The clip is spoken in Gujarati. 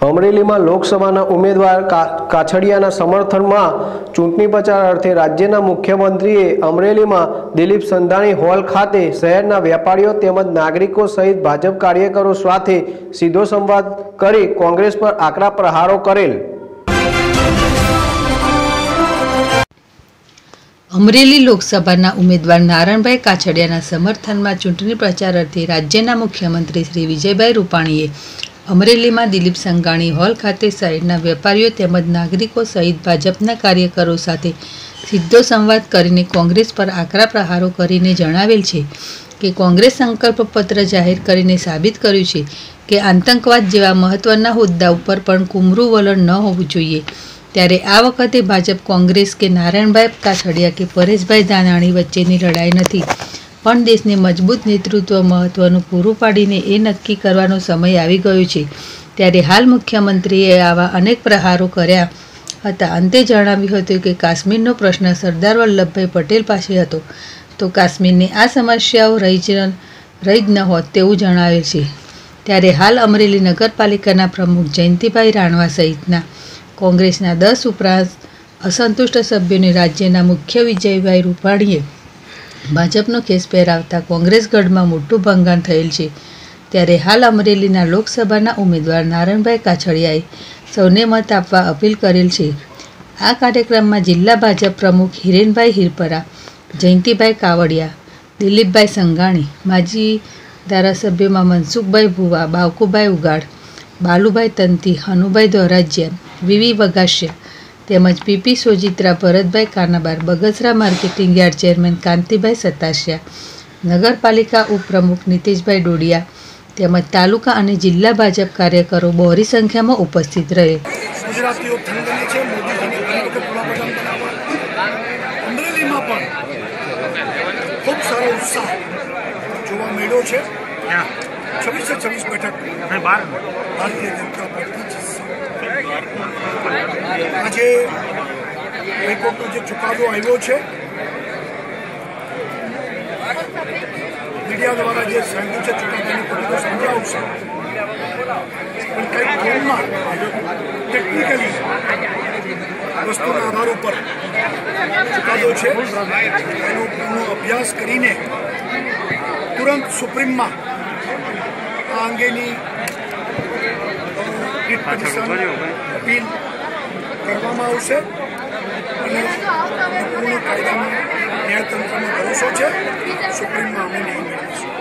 અમરેલીમાં લોકસભાના ઉમેદવાર કાછડિયાના સમર્થનમાં ચૂંટણી પ્રચાર અર્થે રાજ્યના મુખ્યમંત્રીએ અમરેલીમાં દિલીપ સંધાણી હોલ ખાતે શહેરના વેપારીઓ તેમજ નાગરિકો સહિત ભાજપ કાર્યકરો સાથે સીધો સંવાદ કરી કોંગ્રેસ પર આકરા પ્રહારો કરેલ. અમરેલી લોકસભાના ઉમેદવાર નારણભાઈ કાછડિયાના સમર્થનમાં ચૂંટણી પ્રચાર અર્થે રાજ્યના મુખ્યમંત્રી શ્રી વિજયભાઈ રૂપાણીએ અમરેલીમાં દિલીપ સંઘાણી હોલ ખાતે શહેરના વેપારીઓ તેમજ નાગરિકો સહિત ભાજપના કાર્યકરો સાથે સીધો સંવાદ કરીને કોંગ્રેસ પર આકરા પ્રહારો કરીને જણાવેલ છે કે કોંગ્રેસ સંકલ્પ પત્ર જાહેર કરીને સાબિત કર્યું છે કે આતંકવાદ જેવા મહત્વના હોદ્દા ઉપર પણ કુમરું વલણ ન હોવું જોઈએ. ત્યારે આ વખતે ભાજપ કોંગ્રેસ કે નારાયણભાઈ કાછડિયા કે પરેશભાઈ ધાનાણી વચ્ચેની લડાઈ નથી. પણ દેશને મજબૂત નેતૃત્વ મહત્વનું પૂરું પાડીને એ નક્કી કરવાનો સમય આવી ગયો છે. ત્યારે હાલ મુખ્યમંત્રીએ આવા અનેક પ્રહારો કર્યા હતા. અંતે જણાવ્યું હતું કે કાશ્મીરનો પ્રશ્ન સરદાર વલ્લભભાઈ પટેલ પાસે હતો. તો કાશ્મીરની આ સમસ્યાઓ રહી જ રહી જ ન હોત તેવું જણાવે છે. ત્યારે હાલ અમરેલી નગરપાલિકાના પ્રમુખ જયંતિભાઈ રાણવા સહિતના કોંગ્રેસના દસ ઉપરાંત અસંતુષ્ટ સભ્યોને રાજ્યના મુખ્ય વિજયભાઈ રૂપાણીએ ભાજપનો કેસ પહેરાવતા કોંગ્રેસ ગઢમાં મોટું ભંગાણ થયેલ છે. ત્યારે હાલ અમરેલીના લોકસભાના ઉમેદવાર નારણભાઈ કાછડિયાએ સૌને મત આપવા અપીલ કરેલ છે. આ કાર્યક્રમમાં જિલ્લા ભાજપ પ્રમુખ હિરેનભાઈ હિરપરા, જયંતિભાઈ કાવડિયા, દિલીપભાઈ સંઘાણી, માજી ધારાસભ્યોમાં મનસુખભાઈ ભુવા બાવકુભાઈ ઉગાડ, બાલુભાઈ તંતી, હનુભાઈ ધોરાજીયા, વિવિ વગાસિયા તેમજ P P Sojitra Bharatbhai Kanabar Bagasara marketing yard chairman Kantibhai Satasiya નગરપાલિકા ઉપપ્રમુખ નીતિશભાઈ ડોડિયા તેમજ તાલુકા અને જિલ્લા ભાજપ કાર્યકરો બહોરી સંખ્યામાં ઉપસ્થિત રહે. ગુજરાતીઓ છે મોદીજીને ઘણી વખત વડાપ્રધાન બનાવવા. અમરેલીમાં પણ ખૂબ સારો ઉત્સાહ જોવા મળ્યો છે. છવ્વીસે છવ્વીસ બેઠક ભારતીય જનતા પાર્ટી આજે હાઈકોર્ટનો જે ચુકાદો આવ્યો છે, મીડિયા દ્વારા જે સાંભળ્યું છે, ચુકાદાની પદ્ધતિ સમજાવશે પણ કંઈક ટ્રેનમાં ટેકનિકલી વસ્તુના આધાર ઉપર ચુકાદો છે. એનો એનો અભ્યાસ કરીને તુરંત સુપ્રીમમાં આ અંગેની રીટ પિટિશન અપીલ કરવામાં આવશે. અને પૂર્ણ કાયદામાં ન્યાયતંત્રનો ભરોસો છે. સુપ્રીમમાં અમે નહીં મેળવીએ